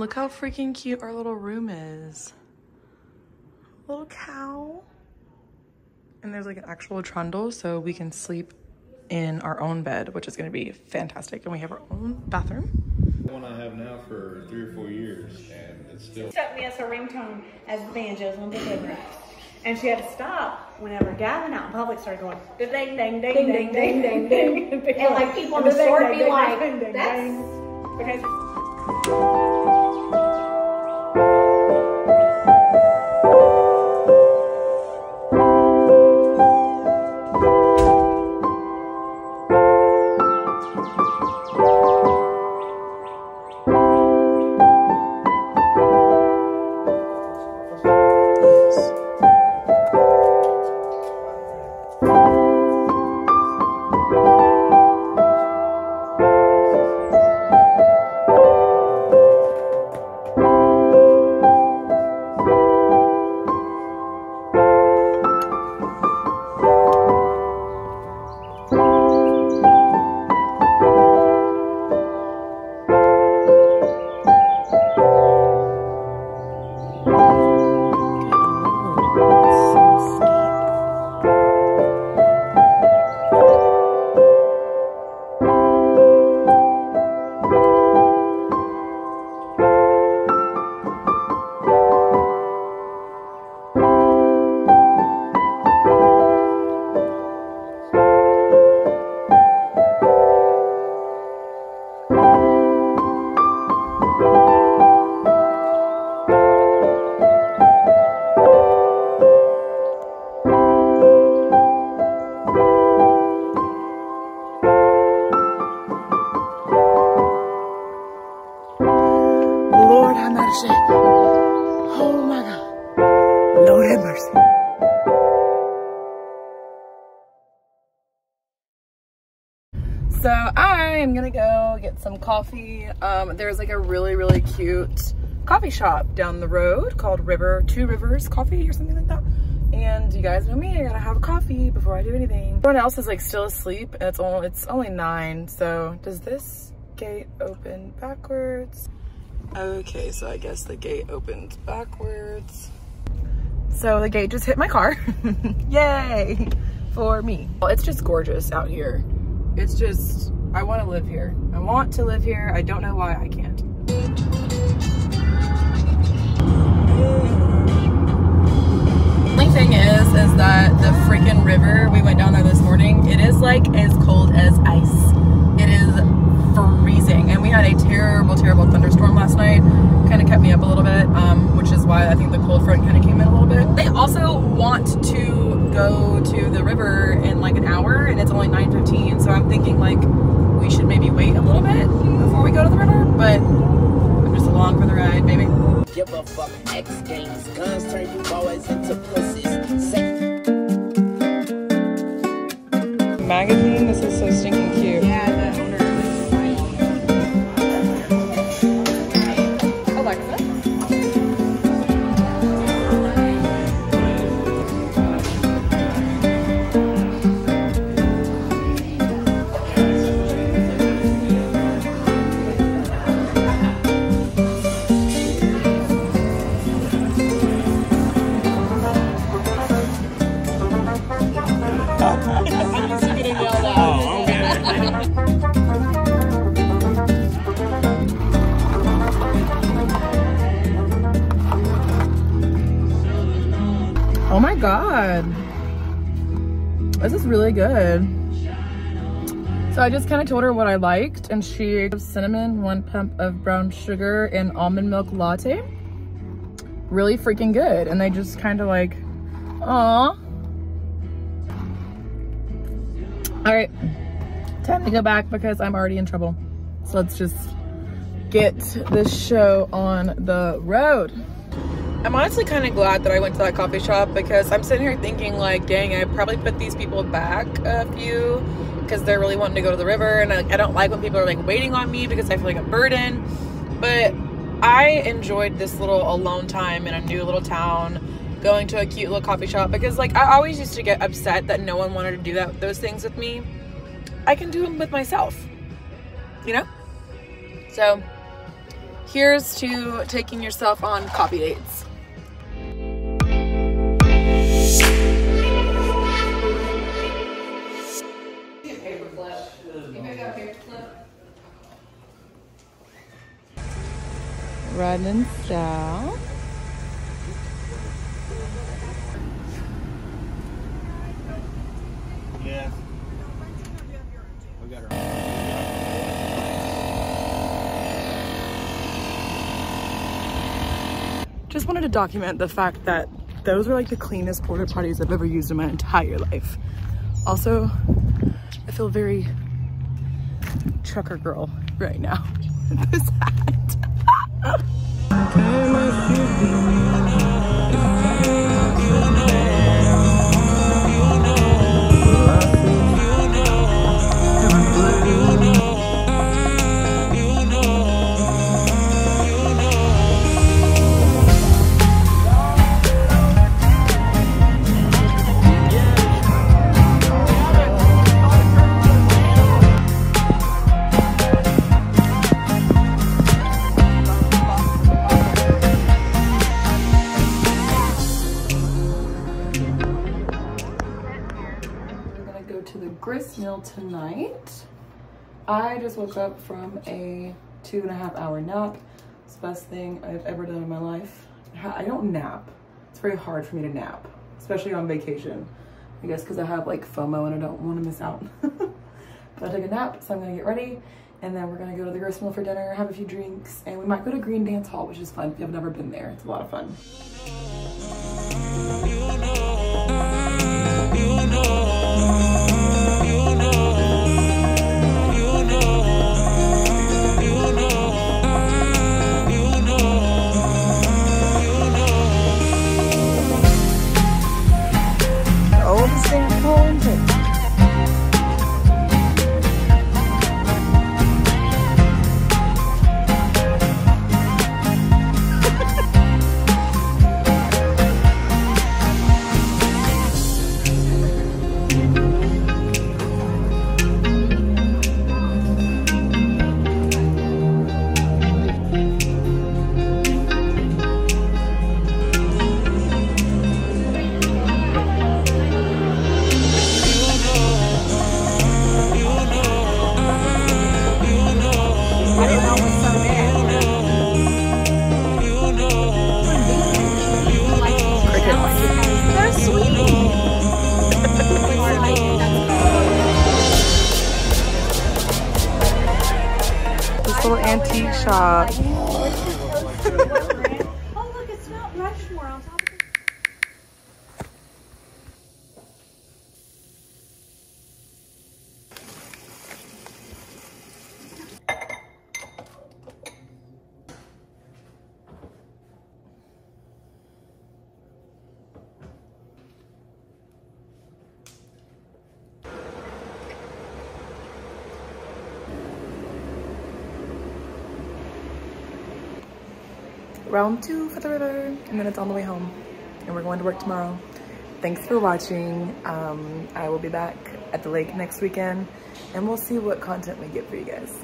Look how freaking cute our little room is. Little cow. And there's like an actual trundle so we can sleep in our own bed, which is gonna be fantastic. And we have our own bathroom. The one I have now for three or four years, and it's still. Set me as her ringtone as the banjos on delivery. And she had to stop whenever Gavin out in public started going ding ding ding ding ding ding ding ding. And like people in the store be like, that's because thank you have mercy. Oh my God. Lord have mercy. So I am gonna go get some coffee. Um, there's like a really, really cute coffee shop down the road called River, Two Rivers Coffee or something like that. And you guys know me, I gotta have a coffee before I do anything. Everyone else is like still asleep and it's only, it's only nine. So does this gate open backwards? Okay, so I guess the gate opens backwards. So the gate just hit my car. Yay! For me. Well, it's just gorgeous out here. It's just, I want to live here. I want to live here. I don't know why I can't. Only thing is, is that the freaking river, we went down there this morning, it is like as cold as ice. It is freezing. And we had a terrible, terrible thunderstorm last night. Kind of kept me up a little bit, um, which is why I think the cold front kind of came in a little bit. They also want to go to the river in like an hour and it's only 9.15. So I'm thinking like we should maybe wait a little bit before we go to the river. But I'm just along for the ride, baby. Give a fuck. X Games. Guns turn you boys into pussies. Oh my god. This is really good. So I just kind of told her what I liked and she cinnamon, one pump of brown sugar and almond milk latte. Really freaking good. And they just kind of like, aw. All right, time to go back because I'm already in trouble. So let's just get this show on the road. I'm honestly kind of glad that I went to that coffee shop because I'm sitting here thinking like, dang, I probably put these people back a few because they're really wanting to go to the river and I, I don't like when people are like waiting on me because I feel like a burden. But I enjoyed this little alone time in a new little town going to a cute little coffee shop because like I always used to get upset that no one wanted to do that those things with me. I can do them with myself. You know? So here's to taking yourself on coffee dates. Her. Just wanted to document the fact that those are like the cleanest porta potties I've ever used in my entire life. Also, I feel very trucker girl right now. this hat. I'm mill tonight. I just woke up from a two and a half hour nap. It's the best thing I've ever done in my life. I don't nap. It's very hard for me to nap, especially on vacation. I guess because I have like FOMO and I don't want to miss out. but I took a nap, so I'm gonna get ready. And then we're gonna go to the grist mill for dinner, have a few drinks, and we might go to Gruene Dance Hall, which is fun. If you've never been there, it's a lot of fun. Antique shop. Oh, look, it's Mount Rushmore on top of the round two for the river and then it's on the way home and we're going to work tomorrow. Thanks for watching. Um, i will be back at the lake next weekend and we'll see what content we get for you guys